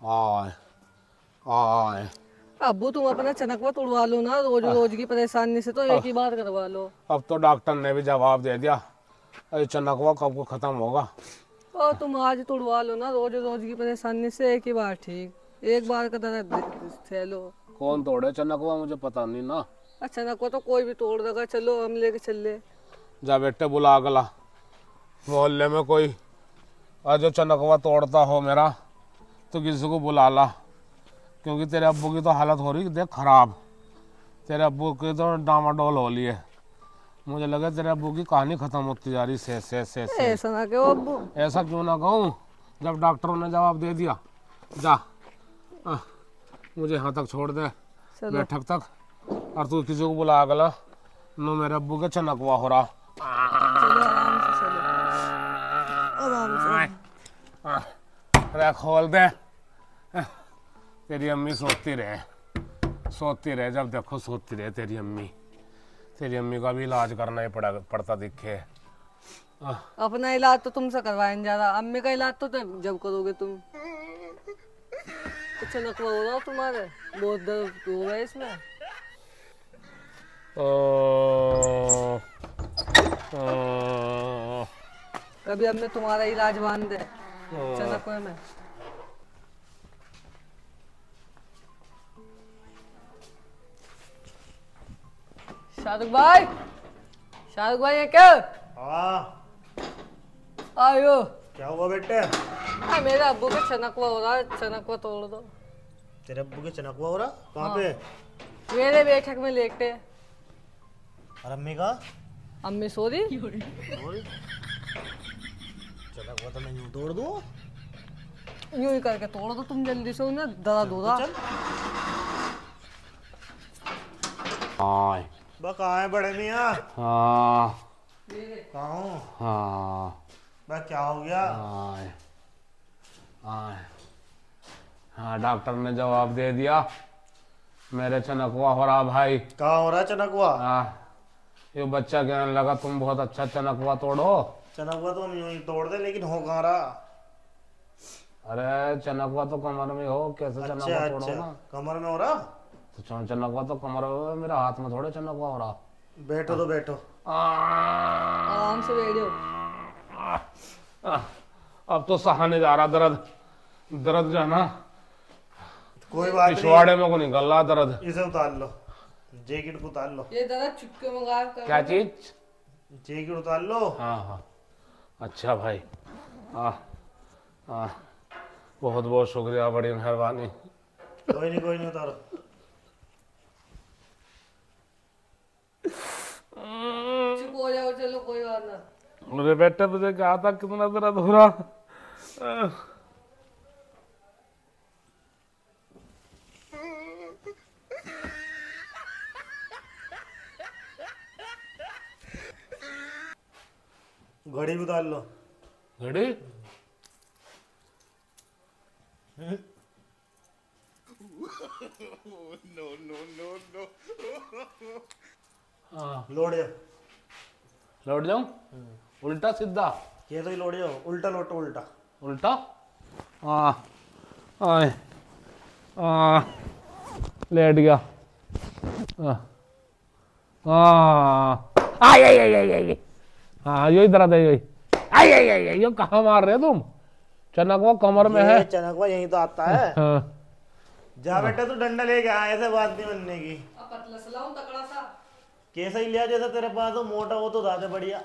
आए आए। अब्बू तुम अपना चनकवा तुड़वा लो ना रोज रोज की परेशानी से तो एक ही बार करवा लो। अब तो डॉक्टर ने भी जवाब दे दिया अरे चनकवा कब को खत्म होगा? और तुम आज तुड़वा लो ना रोज रोज की परेशानी से एक ही बार ठीक। एक बार का थे लो। कौन तोड़े? चनकवा मुझे पता नहीं ना। अच्छा नकवा तो कोई भी तोड़ देगा चलो हम लेके चल। ले जा बेटे बुला अगला। मोहल्ले में कोई आज चनकवा तोड़ता हो मेरा। तो किसी को बुला ला। क्योंकि तेरे अबू की तो हालत हो रही देख खराब। तेरे अबू की तो डामाडोल हो रही है। मुझे लगा तेरे अब्बू की कहानी खत्म होती जा रही से से से, से। ऐसा ना कहो अब्बू। ऐसा क्यों ना कहूँ? जब डॉक्टरों ने जवाब दे दिया जा आ, मुझे यहाँ तक छोड़ दे बैठक तक। और तू किसी को बुला अगला नो मेरे अबू के चनकवा हो रहा चलो आराम से चलो आराम अरे खोल दे? तेरी अम्मी सोती रहे। सोती रहे जब देखो सोती रहे तेरी अम्मी। तेरी अम्मी का भी इलाज करना ही पड़ा पड़ता दिखे। अपना इलाज तो तुमसे करवाएँ ज़्यादा। अम्मी का इलाज तो जब करोगे तुम। कुछ नकवा हो रहा तुम्हारे। बहुत दर्द हो रहा है इसमें। ओ, ओ, कभी अम्मी तुम्हारा इलाज बाँध दे। चनकवे में शाहरुख भाई शाहरुख भाई ये क्या हाँ आयो क्या हुआ बेटे आ, मेरे अब्बू का चनकवा हो रहा है चनकवा तोड़ दो तेरे अब्बू के चनक हुआ हो रहा कहाँ पे मेरे बैठक में लेटे और अम्मी का अम्मी सो रही चनक हुआ तो मैं यूँ तोड़ दूँ यूँ ही करके तोड़ दो तुम जल्दी से उन्हें हो रहा चल आय, बा कहाँ है बड़े मियाँ। हाँ। कहाँ हूँ? हाँ। क्या हो गया? आय। हाँ डॉक्टर ने जवाब दे दिया। मेरे चनकुआ हो रहा भाई। कहा हो रहा है चनक हाँ। ये बच्चा कहने लगा तुम बहुत अच्छा चनकुआ तोड़ो। चनक हुआ तो हम यूँ ही तोड़ दे लेकिन हो कहाँ रहा? अरे चनकवा तो कमर में हो कैसे अच्छा चनकवा तोड़ो अच्छा ना। कमर में हो रहा? तो चन- चनकवा तो कमर मेरे हाथ में थोड़े चनकवा हो रहा। बैठो तो बैठो। आराम से बैठो। अब तो सहा नहीं जा रहा दर्द दर्द जो है ना कोई बात नहीं। पिछवाड़े में को निकल रहा दर्द। इसे उतार लो जैकेट को उतार लो। ये दर्द चुपके में गायब कर क्या चीज़? जैकेट उतार लो। हाँ हाँ। अच्छा भाई हाँ हाँ बहुत बहुत शुक्रिया बड़ी मेहरबानी। कोई नहीं कोई नहीं उतारो। चुप हो जाओ चलो कोई बात ना। मेरे बेटे तुझे क्या था कितना हो रहा घड़ी भी उतार लो। घड़ी? हाँ। लोड़ जाओ लौट जाऊँ उल्टा सीधा? ये तो ही लोड़ जाओ उल्टा लोटो उल्टा। उल्टा? हाँ। आए। हाँ। लेट गया। हाँ। हाँ। आई आई आई आई आई हाँ यही दर्द है यही आई आई आई आई ये कहाँ मार रहे हो तुम? चनक वो कमर में है ये चनक हुआ यहीं तो आता है। हाँ। जा बेटा तू डंडा लेके आ ऐसे बात नहीं बनने की। अब पतला कैसा ही लिया जैसा तेरे पास हो मोटा हो तो ज़्यादा बढ़िया।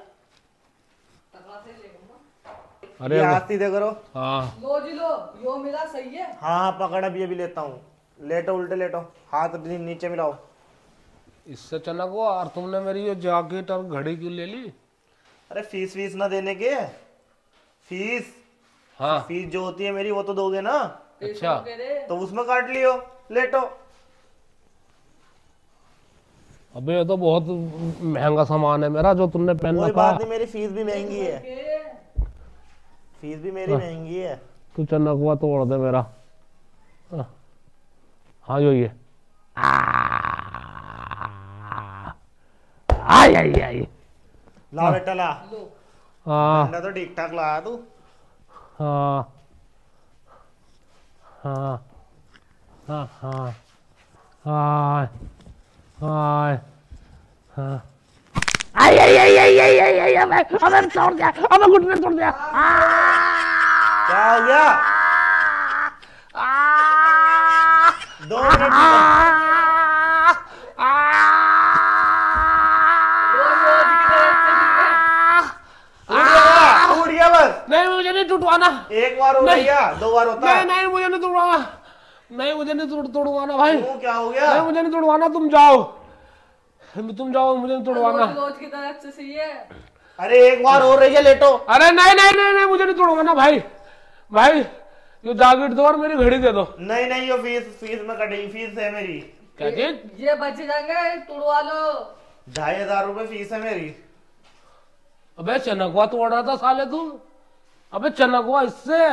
तकड़ा से लेगा अरे हाथ सीधे करो। हाँ। लो जी लो यो मिला सही है। हाँ हाँ पकड़ अब ये भी लेता हूँ। लेटो उल्टे लेटो। हाथ नीचे मिलाओ। इससे चनक वो और तुमने मेरी ये जैकेट और घड़ी क्यों ले ली? अरे फ़ीस फ़ीस ना देने के। फ़ीस। हाँ। फ़ीस जो होती है मेरी वो तो दोगे ना? अच्छा। तो उसमें काट लियो। लेटो। अबे ये तो बहुत महँगा सामान है मेरा जो तुमने पहन रखा बात नहीं मेरी फ़ीस भी महँगी है। फ़ीस भी मेरी महँगी है। तू चनकवा तोड़ दे मेरा। हाँ, हाँ यो ये। आई आई आई ला बेटा ला। हाँ। तो ठीक ठाक लाया तू। हाँ। हाँ। हाँ हाँ। हाय हाय हाँ आई आई आई आई आई आई आई अबे अबे तोड़ दिया अबे घुटने तोड़ दिया क्या हो गया दो मिनट नहीं मुझे नहीं टूटवाना। एक बार हो। गया दो बार होता नहीं नहीं मुझे नहीं तोड़वाना नहीं मुझे नहीं तोड़ तोड़वाना भाई। क्यों क्या हो गया? नहीं मुझे नहीं तोड़वाना तुम जाओ। तुम जाओ मुझे नहीं तोड़वाना। है अरे एक बार हो रही है लेटो। अरे नहीं नहीं नहीं नहीं मुझे नहीं तोड़वाना भाई। भाई ये जाकेट दो और मेरी घड़ी दे दो। नहीं नहीं ये फ़ीस फ़ीस में कटेगी फ़ीस है मेरी। क्या चीज़ ये बच जाएँगे तोड़वा लो। ढाई हज़ार रूपए फ़ीस है मेरी। अबे चनकवा तोड़ रहा था साले तू। अबे चनकवा इससे।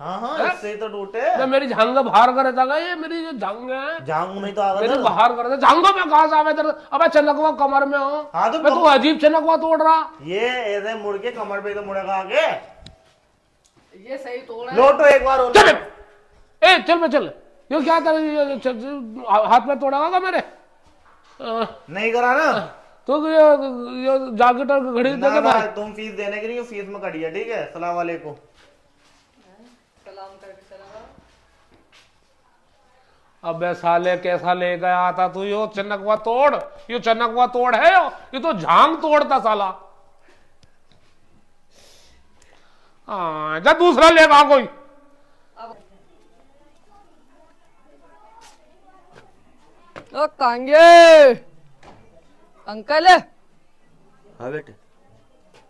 हाँ हाँ इससे तो टूटे। मेरी झांग बाहर करे था ये मेरी जो झांग है। जाऊंग नहीं तो आगा मेरी बाहर करे थे झांगों में कहा से आवे तेरे? अबे चनकवा कमर में हो। हाँ तो अबे तू अजीब चनकवा तोड़ रहा। ये ऐसे मुड़ के कमर पे तो मुड़ेगा आगे। ये सही तोड़ा लोटो एक बार हो चल ए चल बे चल। ये क्या कर हाथ में तोड़ा मेरे? नहीं करा ना। तो ये जैकेट और घड़ी दे दे तुम फ़ीस देने के लिए फ़ीस में कटी है ठीक है? सलाम वालेकुम सलाम करके चला गया। अबे साले कैसा ले गया था तू? यो चनकवा तोड़ यो चनकवा तोड़ है यो? ये तो झांग तोड़ता साला। हाँ जा दूसरा लेगा कोई। ओ कांगे! अंकल! हाँ बेटे।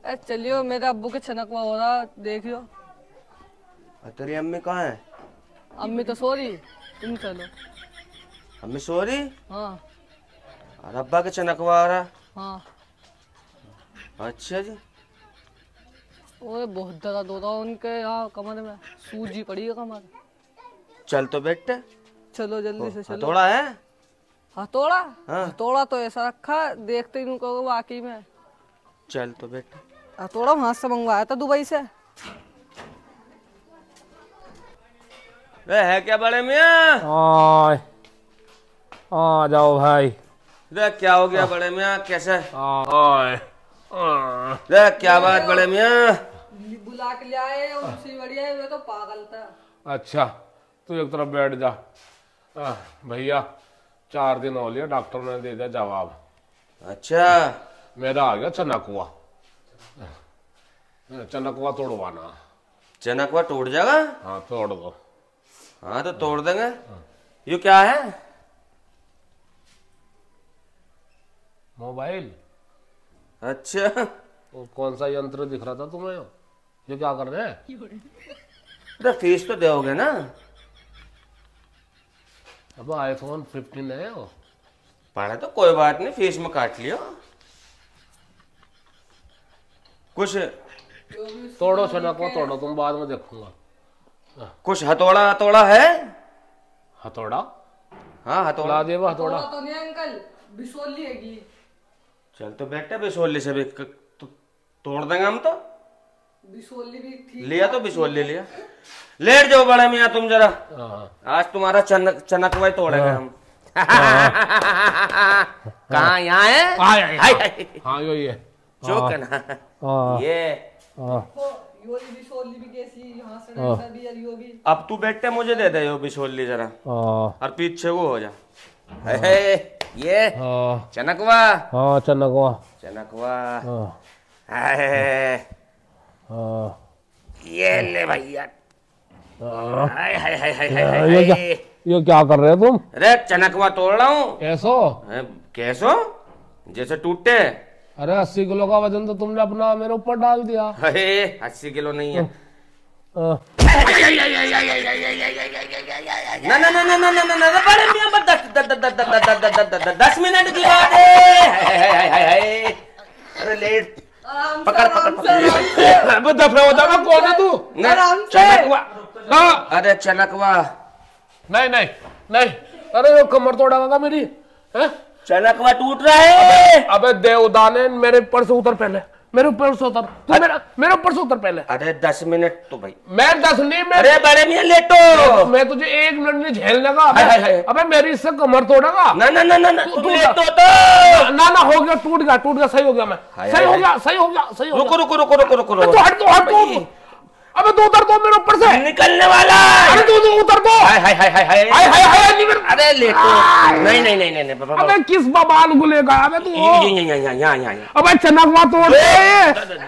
ए चलियो मेरे अब्बू के छनकवा हो रहा देखियो और तेरी अम्मी कहाँ है? अम्मी तो सो रही तुम चलो। अम्मी सो हाँ। और अब्बा के चनकवा रहा हाँ। अच्छा जी। ओए बहुत हो रहा है उनके यहाँ कमर में। सूजी पड़ी है कमर। चल तो बेटे चलो जल्दी से चलो। हथौड़ा है? हथौड़ा? हाँ। हथौड़ा तो ऐसा रखा देखते ही कहोगे वाकई में। चल तो बेटे हथौड़ा वहाँ से मंगवाया था दुबई से। है क्या बड़े मियाँ? आ जाओ भाई। रे क्या हो गया बड़े मियाँ? कैसे रे क्या बात बड़े मियाँ? बुला के ले आए बढ़िया है, वे तो पागल था। अच्छा तू एक तरफ़ बैठ जा। भैया चार दिन हो लिया डॉक्टर ने दे दिया जवाब। अच्छा। मेरा आ गया चनकवा चनकवा तोड़वाना। चनकवा टूट जाएगा? हाँ तोड़ दो। हाँ तो तोड़ देंगे। ये क्या है? मोबाइल। अच्छा। वो कौन सा यंत्र दिख रहा था तुम्हें? ये क्या कर रहे हैं? तो फ़ीस तो दोगे ना। अब आईफोन 15 है वो। पढ़ा तो कोई बात नहीं फ़ीस में काट लियो। कुछ तोड़ो चनकवा तोड़ो तुम बाद में देखूँगा। कुछ हथौड़ा हथौड़ा है? हथौड़ा? हाँ हथौड़ा। दे वो हथौड़ा। तो नहीं अंकल। बिसोल लिएगी चल तो बेटे बिसोली से भी। तो, तोड़ देंगे हम तो। बिसोली भी ठीक लिया तो बिसोली लिया। लेट जाओ बड़े मियाँ तुम जरा। हाँ। आज तुम्हारा चनक चनकवाई तोड़ेंगे हम। कहाँ यहाँ है। हाँ यो ये। है ना? हाँ। ये। हाँ। अब तू बैठे मुझे दे दे यो बिछोली जरा। हाँ। और पीछे वो हो जा। हाँ। ये चनकवा। हाँ चनकवा। चनकवा। ये ले भैया। ये क्या कर रहे हो तुम? रे चनकवा तोड़ रहा हूँ। कैसो? कैसो? जैसे टूटे। अरे अस्सी किलो का वज़न तो तुमने अपना मेरे ऊपर डाल दिया। अरे अस्सी किलो नहीं है। ना ना ना ना ना ना ना ना ना बड़े मियाँ बस दस दस दस दस दस दस दस दस दस दस मिनट की बात है। हाय, हाय, हाय, हाय। अरे लेट। पकड़, पकड़, से आराम से अबे दफे हो जाएगा कौन है तू? ना चनकवा। हाँ। अरे चनकवा। नहीं नहीं नहीं। अरे वो कमर तोड़ागा मेरी हैं? चनकवा टूट रहा है। अबे देवदाने मेरे ऊपर से उतर पहले। मेरे ऊपर से उतर। तू मेरा मेरे ऊपर से उतर पहले। अरे दस मिनट तो भाई। मैं दस नहीं मैं अरे बड़े मियाँ लेटो। मैं तुझे एक मिनट में झेल लगा। अबे अबे मेरी इससे कमर तोड़ेगा। ना ना ना ना ना तू- तू- लेटो तो। ना ना हो गया टूट गया टूट गया सही हो गया मैं। सही हो गया सही हो गया सही हो रुको रुको रुको रुको रुको अबे तू हट तू हट तू। अबे तू उतर दो मेरे ऊपर से निकलने वाला है अरे तू तू उतर दो हाय हाय हाय हाय हाय हाय हाय हाय नहीं अरे लेटो नहीं नहीं नहीं नहीं नहीं बाबा अबे किस बबाल को लेगा अबे तू यहाँ यहाँ यहाँ यहाँ अबे चनकवा तोड़ दे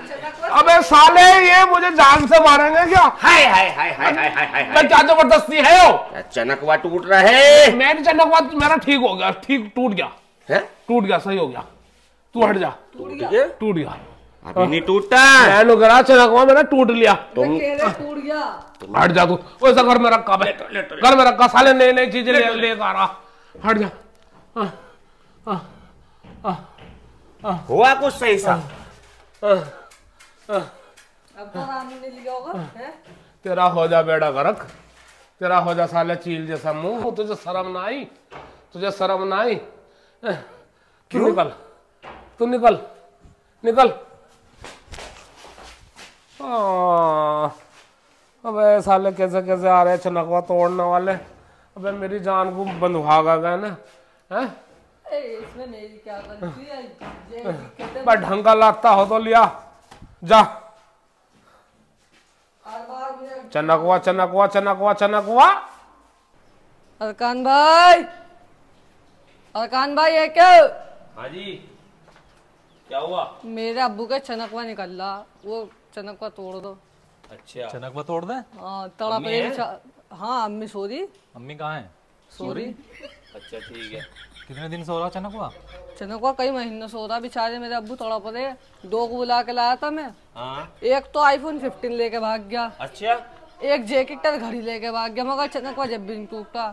अबे साले ये मुझे जान से मारेंगे क्या हाय हाय हाय हाय हाय हाय हाय क्या ज़बरदस्ती है वो चनकवा टूट रहा है मेरी चनकवा मेरा ठीक हो गया ठीक टूट गया हैं? टूट गया सही हो गया तू हट जा टूट गया टूट गया अभी नहीं टूटा। मैं लोग रहा चनकवा मेरा टूट लिया। मैं कह टूट गया। हट जा तू। वैसा घर में रखा भाई। घर में रखा साले नई नई चीज़ें ले लेकर आ। रहा हट जा। हाँ, हाँ, हाँ, हुआ कुछ सही सा। अब तो आराम ने लिया होगा हैं? तेरा हो जा बेड़ा गरक। तेरा हो जा साले चील जैसा मुँह। तुझे शर्म ना आई। तुझे शर्म ना आई? तू निकल। तू निकल। निकल। अबे साले कैसे कैसे आ रहे हैं चनकवा तोड़ने वाले। अबे मेरी जान को बंधवा गए ना हैं? इसमें मेरी क्या गलती है? ये बस ढंग का लगता हो तो लिया। जा। हर बार मुझे चनकवा चनकवा चनकवा चनकवा। अरकान भाई! अरकान भाई ये क्या? हाँ जी। क्या हुआ? मेरे अबू का चनकवा निकल। रहा वो चनकवा तोड़ दो। अच्छा। चनकवा तोड़ दे? हाँ तड़प रही बेचा- हाँ? अम्मी सॉरी अम्मी कहाँ है? सॉरी अच्छा ठीक है। कितने दिन से हो रहा चनकवा चनकवा कई महीने से हो रहा बेचारे मेरे अब्बू तड़प रहे दो को बुला के लाया था मैं। हाँ। एक तो आईफोन 15 लेके भाग गया। अच्छा। एक जैकेटर घड़ी लेके भाग गया। मगर चनकवा जब भी नहीं टूटता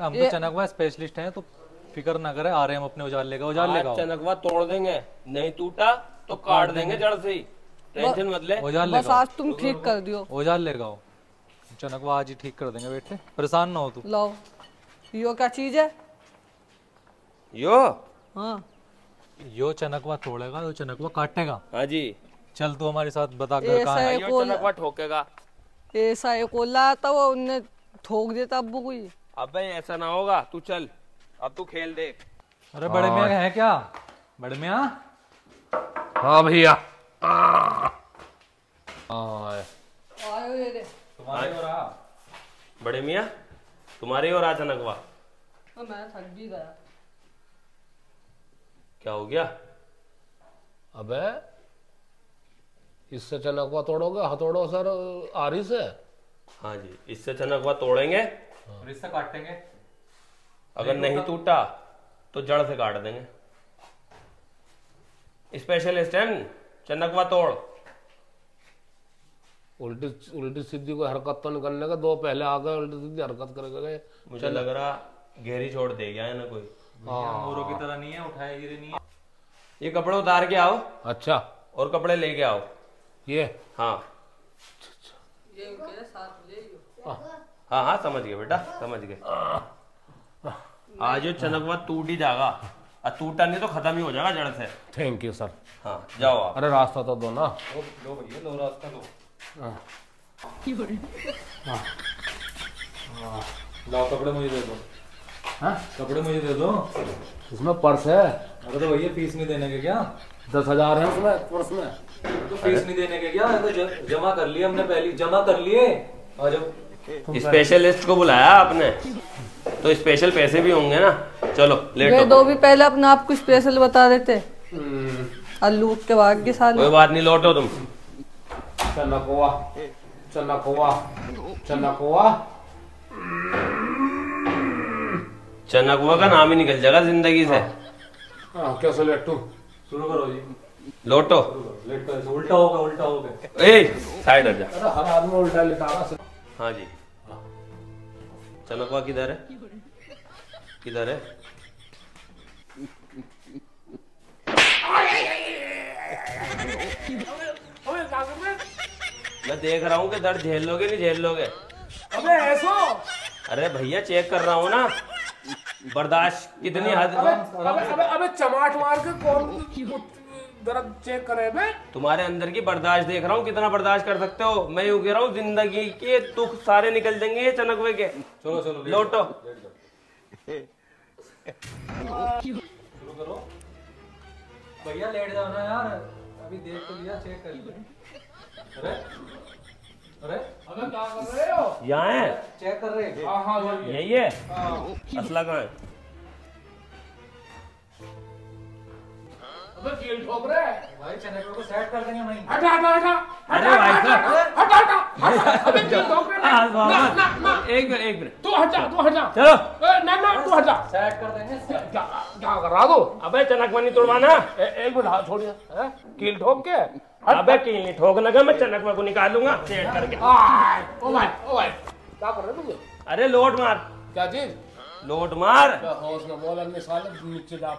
हम तो चनकवा स्पेशलिस्ट हैं तो फ़िक्र ना करे आ रहे हम अपने उजाल लेगा उजाल लेगा। चनकवा तोड़ देंगे। नहीं टूटा तो काट देंगे। जड़ से ही। टेंशन मत ले। उजाल बस आज तुम ठीक कर दियो। वो चनकवा आज ही ठीक कर देंगे बेटे। परेशान ना हो तू। लो यो क्या चीज़ है? यो? हाँ। यो चनकवा तोड़ेगा यो चनकवा काटेगा। हाँ जी। चल तू हमारे साथ बता घर कहाँ है। एक ओला चनकवा ठोकेगा। ऐसा एक ओला आता वो उनने ठोक देता अब्बू को ही। अबे ऐसा ना होगा। तू चल। अब तू खेल देख। अरे बड़े मियाँ है। क्या? बड़े मियाँ? हाँ भैया। हाँ ये तुम्हारे हो रहा बड़े मियाँ तुम्हारे और आ चनकवा हाँ, मैं थक भी गया क्या हो गया? अबे इससे चनकवा तोड़ोगे हथौड़ो सर आरी से? हाँ जी इससे चनकवा तोड़ेंगे। और इससे काटेंगे। अगर नहीं टूटा तो जड़ से काट देंगे। स्पेशलिस्ट है चनकवा तोड़ उल्टी उल्टी सीधी कोई हरकत तो निकलने का दो पहले आ गए उल्टी सीधी हरकत करके गए। मुझे लग रहा गहरी छोड़ दे गया है ना कोई। मोरों की तरह नहीं है उठाए गिरे नहीं है। ये कपड़े उतार के आओ। अच्छा। और कपड़े लेके आओ। ये? हाँ। ये साथ ले हाँ। हाँ समझ गए बेटा समझ गए। आज चनकवा टूट ही और टूटा नहीं तो खत्म ही हो जाएगा जड़ से। थैंक यू सर हाँ जाओ आप। अरे रास्ता तो दो ना। लो भैया लो रास्ता लो लाओ कपड़े मुझे दे दो। हाँ? कपड़े मुझे दे दो। इसमें पर्स है। अरे तो भैया फ़ीस नहीं देने के क्या? दस हज़ार है उसमें पर्स में। तो फ़ीस नहीं देने के क्या? तो जमा कर लिए हमने पहले। जमा कर लिए? और जब स्पेशलिस्ट को बुलाया आपने? तो स्पेशल पैसे भी होंगे ना। चलो लेट दो भी पहले अपना आप को स्पेशल बता देते। और लूट के भाग गए साले। कोई बात नहीं लौटो तुम। चनकवा चनकवा का नाम ही निकल जाएगा ज़िंदगी से। हाँ कैसे लेटू शुरू करो जी। लौटो। लेट उल्टा होगा उल्टा होगा। ए साइड हट जा। हर आदमी उल्टा लेटा हाँ जी। चनकवा किधर है? किधर है? मैं देख रहा हूँ कि दर्द झेल लोगे नहीं झेल लोगे अबे ऐसो। अरे भैया चेक कर रहा हूँ ना। बर्दाश्त कितनी हद अबे अबे अबे चमाट मार के कौन दर्द चेक करे बे तुम्हारे अंदर की बर्दाश्त देख रहा हूँ कितना बर्दाश्त कर सकते हो? मैं यूँ कह रहा हूँ ज़िंदगी के दुख सारे निकल जाएँगे ये चनकवे के। चलो चलो लेट। लौटो शुरू करो। भैया लेट जाओ ना यार। अभी देख तो लिया चेक कर लिया। अरे अरे अबे क्या कर रहे हो? यहाँ है। चेक कर रहे हैं। हाँ हाँ यही है हाँ। असला कहाँ है? अबे कील ठोक रहे भाई चने को सेट कर देंगे वहीं। हटा हटा हटा अरे भाई साहब। हटा हटा हटा। अबे कील ठोक रहे हाँ, ना ना ना ना। एक मिनट एक मिनट। तू हटा तू हटा चलो। ना ना तू हटा सेट कर देंगे क्या क्या कर अबे चनक मनी तोड़वाना। एक मिनट हाथ छोड़िए। कील ठोक के? अबे कील नहीं ठोक लगा मैं चनक को निकालूँगा। सेट करके। ओ भाई ओ भाई। क्या कर रहे तुम अरे लोट मार। क्या चीज़? लोट मार। में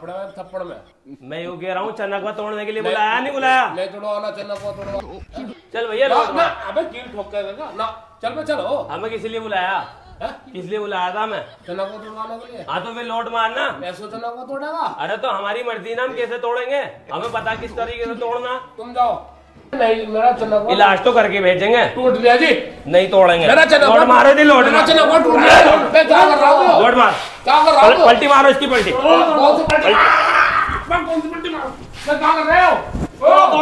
हैं थप्पड़ में। मैं यूँ कह रहा हूँ चनकवा तोड़ने के लिए बुलाया नहीं बुलाया? नहीं तोड़वाना चन्ना तोड़वा चल भैया लोट मार। अबे कील ठोक के देगा ना चल चलो हमें किस लिए बुलाया? हैं? किस लिए बुलाया था मैं? चन्ना को तोड़वाने के लिए। हाँ तो फिर लोट मारना। ऐसे चन्ना को तोड़ेगा। अरे तो हमारी मर्ज़ी ना हम कैसे तोड़ेंगे? हमें पता किस तरीके से तोड़ना। तुम जाओ। नहीं मेरा इलाज तो करके भेजेंगे। टूट गया जी। नहीं तोड़ेंगे। मेरा मारो जी लोड मेरा टूट गया। बे, क्या कर रहा हो। लोट मार। क्या कर रहा पल- पलटी मारो इसकी पलटी। कौन सी पलटी मैं कौन सी पलटी मारूं? मैं क्या कर रहे हो।